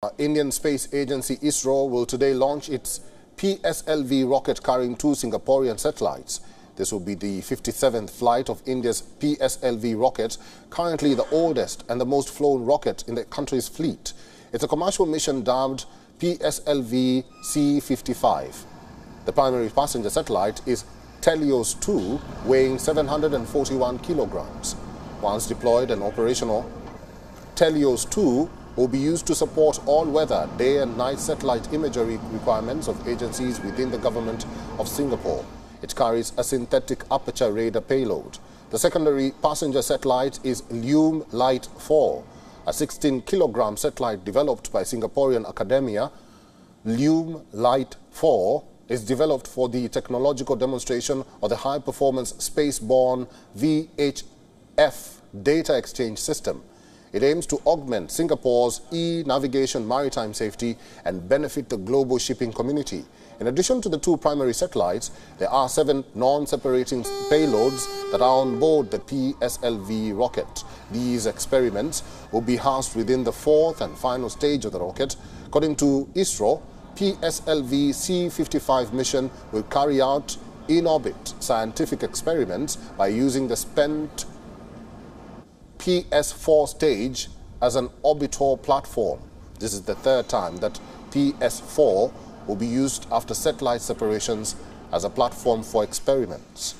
Uh, Indian Space Agency ISRO will today launch its PSLV rocket carrying two Singaporean satellites. This will be the 57th flight of India's PSLV rocket, currently the oldest and the most flown rocket in the country's fleet. It's a commercial mission dubbed PSLV C-55. The primary passenger satellite is TeLEOS 2, weighing 741 kilograms. Once deployed and operational, TeLEOS 2 will be used to support all-weather day and night satellite imagery requirements of agencies within the government of Singapore. It carries a synthetic aperture radar payload. The secondary passenger satellite is Lumelite 4, a 16-kilogram satellite developed by Singaporean academia. Lumelite 4 is developed for the technological demonstration of the high-performance space-borne VHF data exchange system. It aims to augment Singapore's e-navigation maritime safety and benefit the global shipping community. In addition to the two primary satellites, there are seven non-separating payloads that are on board the PSLV rocket. These experiments will be housed within the fourth and final stage of the rocket. According to ISRO, PSLV C-55 mission will carry out in-orbit scientific experiments by using the spent PS4 stage as an orbital platform. This is the third time that PS4 will be used after satellite separations as a platform for experiments.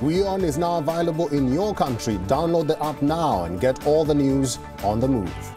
WION is now available in your country. Download the app now and get all the news on the move.